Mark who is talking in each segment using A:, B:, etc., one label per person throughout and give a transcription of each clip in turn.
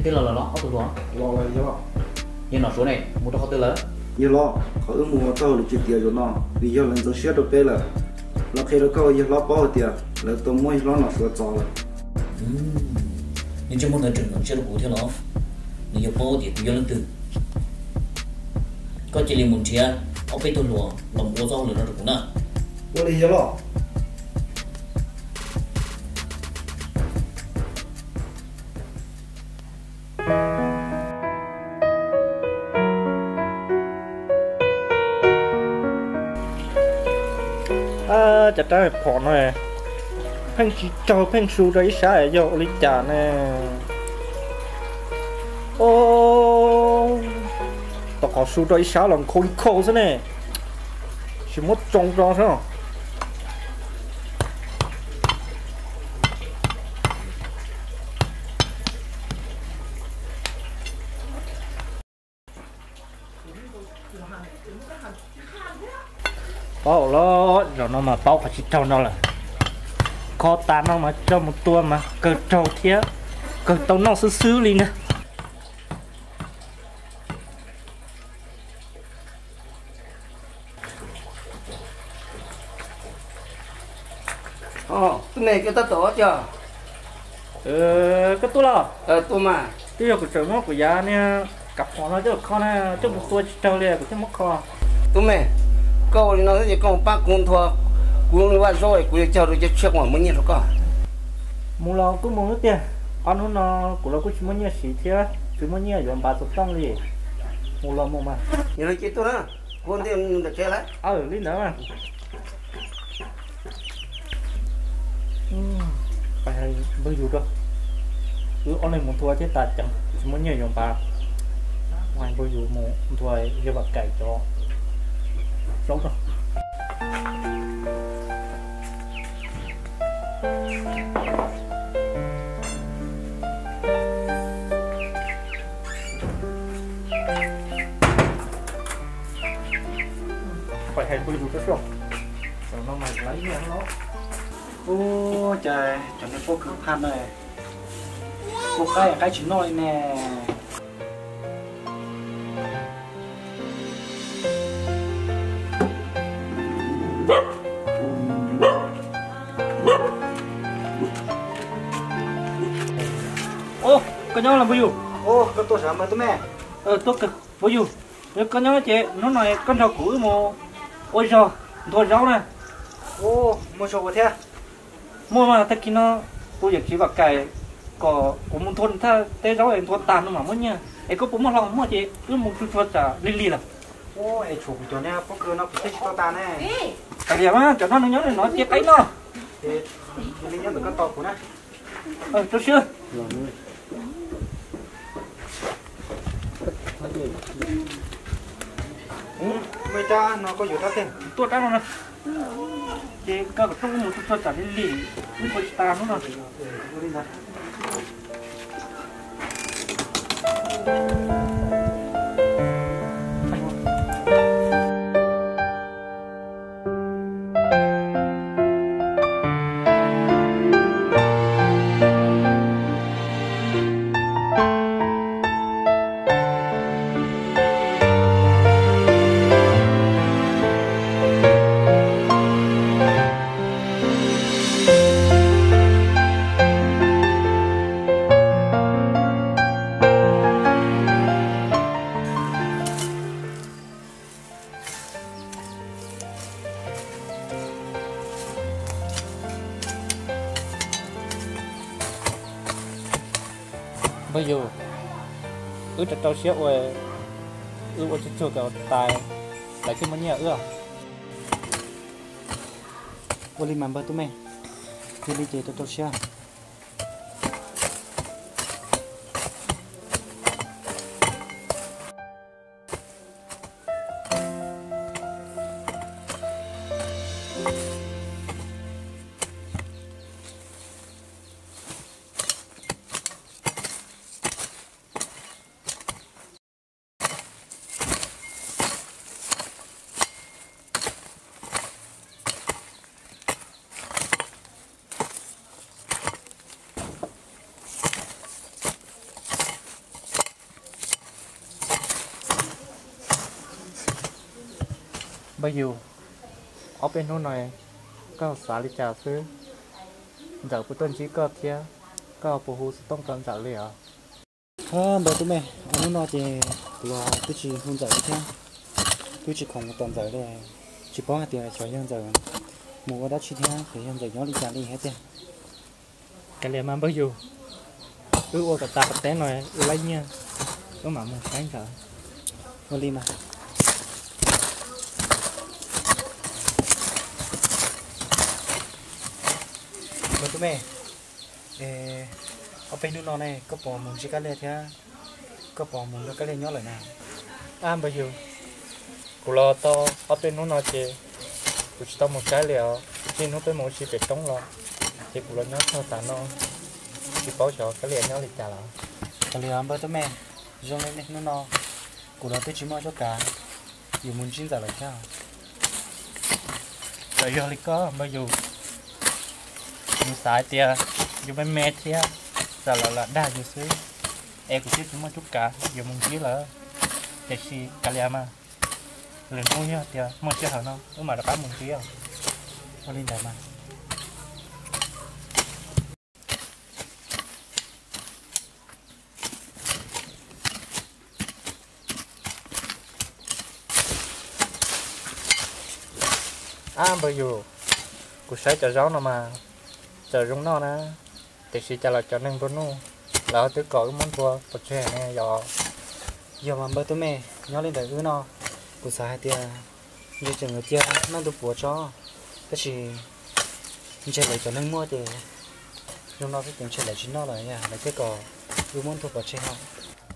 A: không tin là là nó ở tụi nó.
B: Lo là do
A: nhưng nó số này một đứa họ tư lớn.
B: Như lo họ ước mua tao là chỉ tiền rồi nó. Vì do lần tôi xét được bé là nó khi đó câu như lo bao tiền là tôi mua lo nó sửa cho là
A: nhưng trong một lần trường nó chưa được cụ theo nó. Nhưng giờ bao thì tôi lần từ. Có chỉ là một chia ở bên tôi lúa lòng bố rau là nó được cũng nè
B: tôi đi lo
C: à chả trái phỏ này phanh chỉ cho phanh su đấy sai cho lý trả nè. Ô, tao có su đấy sai làm khôi khô thế này chỉ mất trong trong sao bao lo rồi nó mà bao phải chỉ trâu nó là khó tán nó mà cho một tua mà. Cơ trâu thế cơ tao nó xứ xứ đi nè
D: Ờ, cái này cái ta tổ cho.
C: ờ cái tua lo
D: Ờ, tôi mà.
C: cái giờ của trời mất của giá nè. Cặp họ nó cho con nè. Cho một tua trâu liền chứ mất kho.
D: Tôi mẹ. Câu thì nó sẽ có ba con thua. Cuốn qua rồi, cuốn cho được mà mới nhìn được có.
C: mua lo cũng mua nước tiền ăn nó nó của nó cũng chỉ mua nhiều xí thế chỉ mua nhiều rồi ba chục trăm đi mua lo mua mà
D: Nhìn nó chết tôi đó. Cuốn thì được chơi lại.
C: ờ lý nữa mà phải hay bây giờ đó cứ ăn lên một thua chứ ta chẳng chỉ muốn nhiều dùng ba ngoài bây giờ một thua cho bà cày cho sống rồi. Phải hay bây giờ cái rồi rồi nó mày lấy nha nó. Ô trời chuẩn bị phố cực khăn này. Cô cái cái chỉ nói nè cái nhau là bao nhiêu
B: ô cái tôi sao mà tôi mẹ
C: ờ tốt cực. Bao nhiêu nếu cái nhau chị nó nói con rau củ mà ôi giời thôi rau này
B: ô mua số thế
C: mua mà ta kia nó tôi giờ chỉ vào cày có của một thôn ta tế giáo em thôn tàn nó mà muốn nha em có bốn một lòng mua chị cứ một chút chút trả li li là
B: ô ai chụp cho nè phố cơ nó cũng thích to ta nè.
C: Tại vì mà cho nó nó nhớ nó chết ấy nó.
B: Thì mình nhớ được cái to của nó.
C: Ờ cho chưa
B: mấy cha nó có nhiều thắt thế
C: tôi đã nó chị có cái trong một chút chút trả li li nó phải tàn nó nè
B: đi nè
C: bây giờ ứ chặt trâu xéo rồi ứ ở trên chỗ cái tài lại cái món nhà ưa
B: ô đi mà bơ bây giờ ước cho tao xéo
C: về ước cho chưa cầu tài lại cái món nhà ước. Oli mà bơ tụi mày, thì đi chơi tao tao xéo bây giờ ở bên hôm này có xả lý trả sư giờ bữa tuần chỉ có kia có phụ hữu tông cần giả lìa
E: à bà tụi mày ở hôm nọ thì là tôi chỉ không giải thế. Tôi chỉ không một tuần giải chỉ có tiền là cho nhân giờ mua đã chi thế thì nhân giờ nhỏ đi trả đi hết tiền.
C: Cái này mà bây giờ cứ ô cả tạ cái này lấy nha. Có mà một cái
E: giờ Oli mà. mẹ. Để ở bên nước nó này có bỏ mùng chỉ cá lê thế có bỏ mùng được cá lê nhỏ lại nè.
C: à bây giờ. Cô lo to ở bên nước nó chơi, cụ chỉ to một cái liệu chị nó tới một chị bị trống lo. Chị cô lo nhóc thôi tàn nó. Chỉ bảo cho cá lê nhỏ lại trả lại.
E: Cá lê ăn bơ tôi mẹ. Dùng lên nước nó cô lo tới chỉ mua cho cá dù mùng chỉ trả lại sao
C: bây giờ thì có bây giờ mình xài tiền bên mẹ tiền giờ là là đa giờ xứ. Em cũng chúng mua chút cả giờ mình chỉ là để xí cái liền mà. Lần mua nhá mua chưa hả nó nhưng mà đã bán mình chỉ à
E: mua lên đấy mà.
C: À bây giờ cụ sẽ cho rau nó mà chờ rung nó nè thì sẽ cho là cho nên bún nu là tôi có cái món thua bột chè này giờ
E: giờ mà bữa tụi mày nhớ lên đấy ư nó của xã thì giờ chừng người kia nó được bùa cho. Cái gì chơi lại cho nên mua thì lúc nó cái tiền chơi lại chính nó rồi nha lấy cái cò ư muốn thuộc vào chơi không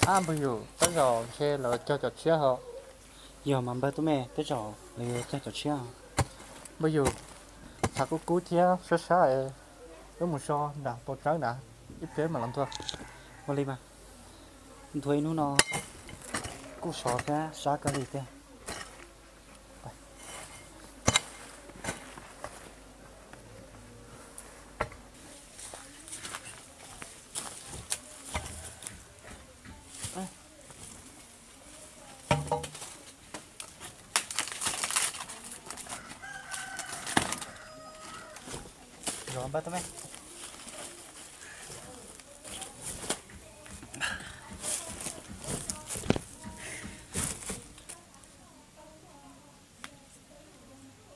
C: à bây giờ tới giờ xe là cho cho xe họ.
E: Giờ mà bữa tụi mày tới chỗ lấy cho cho chơi
C: bây giờ thằng cô cú thế sao sao với một so đã bột trắng đã ít thế mà làm thua.
E: Mua đi mà. Thuê nó nó cú sọ cái xóa cái gì thế rồi bắt tụi mày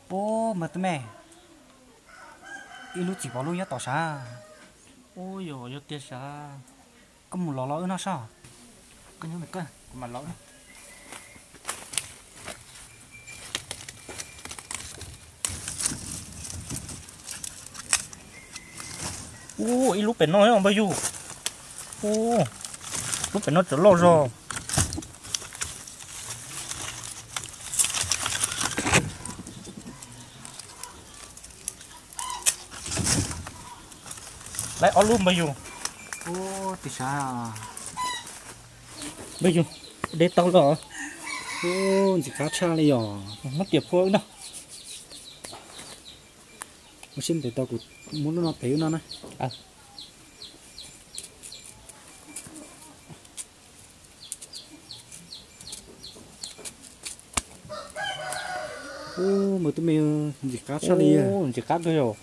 E: ô mà tụi mày ít lúc chỉ bảo luôn nhớ tỏ xa
C: ôi rồi nhớ tiếc xa
E: có một lọ lọ nó sao
C: có nhớ mày cơ mà lọ ô ít lúc bên nói không bao nhiêu ô lúc bên nó trở lo rồi lấy ở luôn bao nhiêu
E: ô thì sao?
C: Bao nhiêu để tao rồi
E: ô chỉ cá cha này à
C: mất tiệp phôi đâu
E: Tôi xin để tao cũng muốn nó thiếu nó này.
C: À.
E: ô mà tụi mày chỉ cá cha này
C: ô chỉ cắt thôi rồi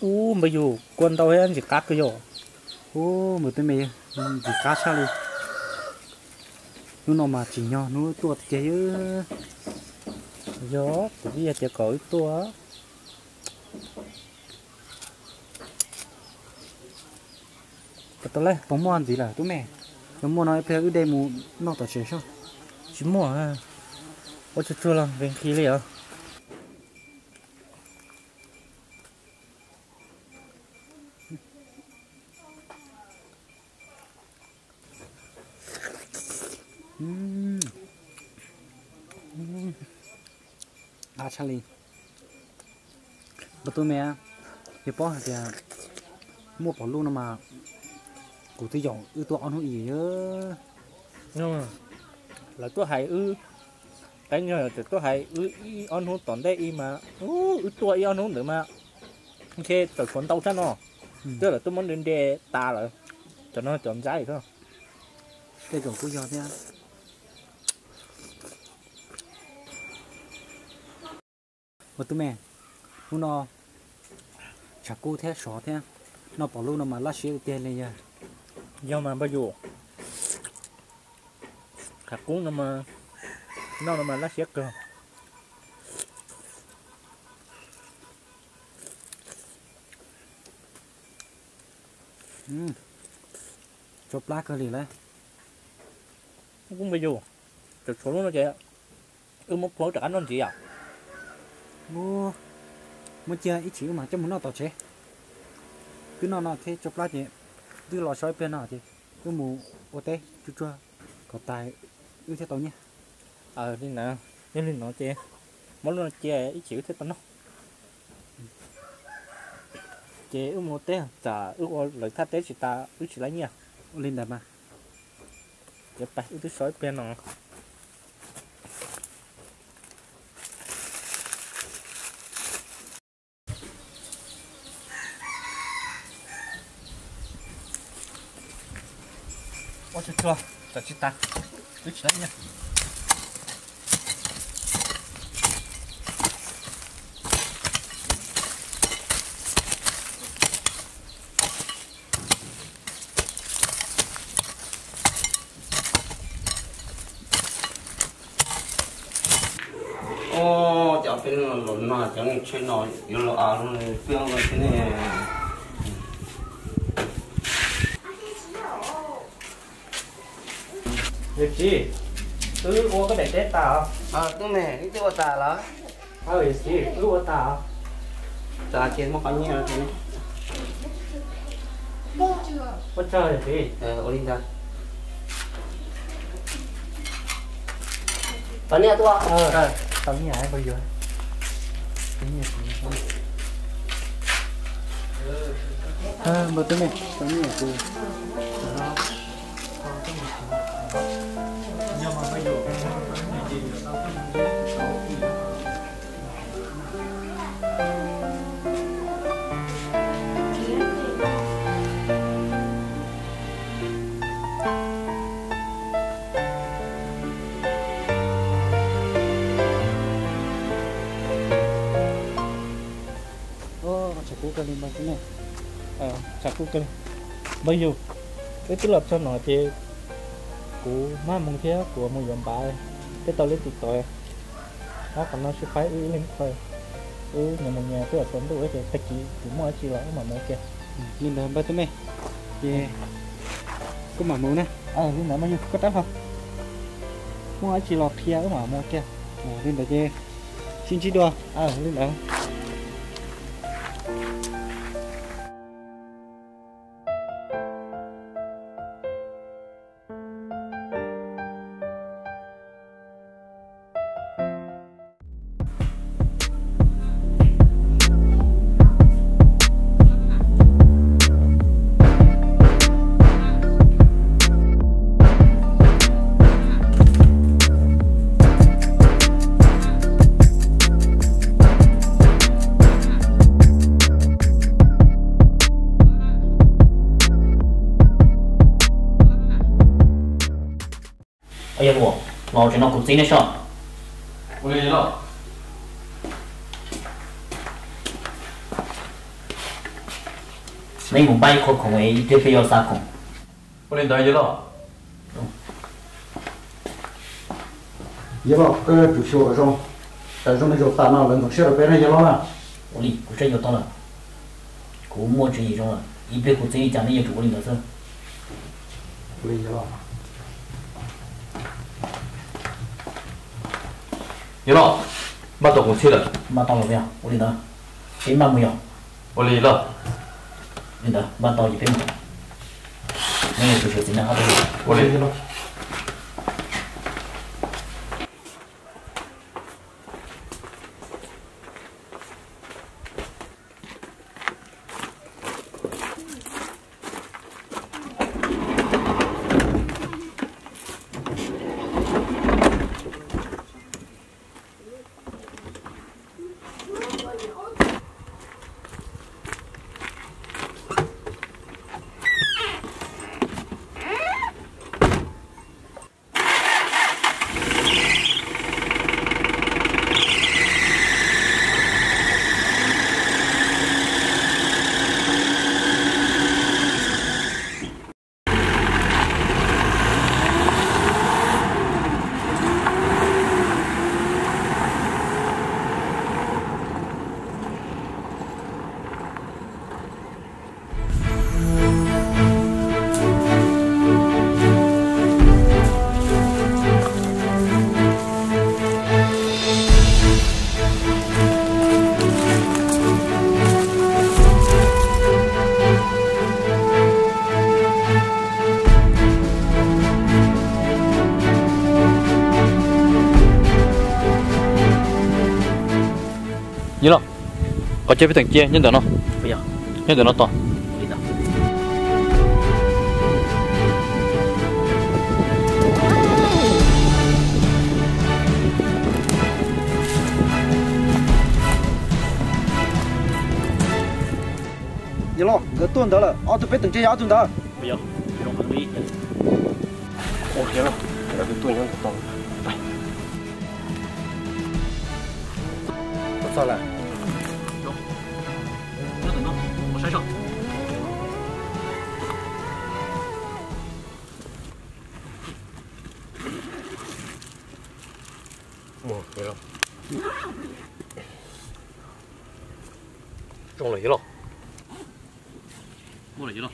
C: ô bây giờ quân tao ấy chỉ cắt thôi rồi
E: ô mà tụi mày chỉ cá cha này nó nó mà chỉ nhỏ nó tuột cái
C: gió bây giờ chỉ có ít tua.
E: Tao lấy. Bóng mòn gì là tụi mày nó mua nói phải cái đây mua nó tao chơi sao
C: chỉ mua à. Ôi chưa chưa làm bên khí liền
E: Mm. Mm. Actually, but to me, the boss has a more balloon mà cụ thể dọn ư tôi ăn hữu gì nhớ
C: nhưng mà là tôi hay ư cái nhớ là tôi hay ư ăn hữu toàn đây mà ư tôi y ăn hữu nữa mà ok tôi còn đau chân nó tức là tôi muốn đến đây ta rồi cho nó chọn trái thôi
E: cái chồng của do thế một tụi mẹ hôm nó chả cô thế sọ thế. Nó bỏ luôn nó mà lát xíu tiền lên nha
C: do mà bây giờ khạc cuốn nó mà nó nó mà lá xét cơ.
E: Ừ. Chụp lá cơ liền đấy
C: cũng bây giờ từ số nó chạy ừ một phố trả nó gì à
E: mua. Mua chơi ít chịu mà cho muốn nó tao chế cứ nó nó thế chụp lá chị cứ lò soi bên nào thì cứ mù ô tê chú chua. Có tài ư thế tao nhé.
C: Ờ đi nè đi lên nó chơi mỗi lần chơi ít chịu thế tao nó. Chơi ừ một té trả ừ lời thắt té chỉ ta ừ chỉ lấy nha
E: lên đà mà.
C: Chơi bài ừ thứ soi bên nó Ôi trời chưa, chả chị ta, cứ chỉ lấy nha.
D: ô cháu tên là lộn mà cháu nghe chơi nói yêu là à nó phương rồi thế
C: Việc gì? Ừ, ô có để tết tao.
D: à tôi mẹ cái tiêu ta là
C: Ờ, việc gì? Ừ, ô tao.
D: ta trên một cái nhẹ thế
C: Ô trời gì?
D: ờ ô linh ta Bạn nè tôi
C: Ờ, rồi, tao nhà ai bây giờ?
E: à một tụi mẹ tao nhé cô
C: Nhưng
E: ô chả cô cơ lên bao tụi mẹ
C: ờ chắc cũng cần bây giờ cái tức là cho nó thì của má mong thế của một dòng bà cái tao lấy tụt tội nó còn nó sẽ phải ư lên thôi ư nhà một nhà tức là tuần tuổi thì ta chỉ cũng mua chỉ là mà mua kia.
E: Lên đà bao tụi mẹ yeah có mà mù nè.
C: Ờ lúc nào bao nhiêu? Có đáp không? Mua chỉ là kia mà mua kia.
E: À lên đà yeah xin chỉ đùa
C: ờ lúc nào
A: 不，老陈那股真的上，
F: 我理了，
A: 你们班一颗空位，一堆非要三空，
F: 我领导一了，
B: giờ bảo cái chủ số ở trong tại trong này chỗ tạ nào lần còn xe được bé này giờ lo là
A: 我哩，我这有到了，股摸这一种了，一百股真一家那也主领导是，
B: lấy giờ lo
F: 一了，马到公司了，
A: 妈到了没有？我领导，谁妈没有？
F: 我理了，
A: 领导，妈到一百没有？没有就是今天好多。
F: 我
G: 我这边等
F: 接你
G: 等了不要
F: 你等
B: 了倒你等你弄你得了啊这别等接
F: 压准的不要
A: 这种很危我行了给
B: 他个
F: 盾先给了来我
G: 上哇，没了，中了一了，
F: 过了一了。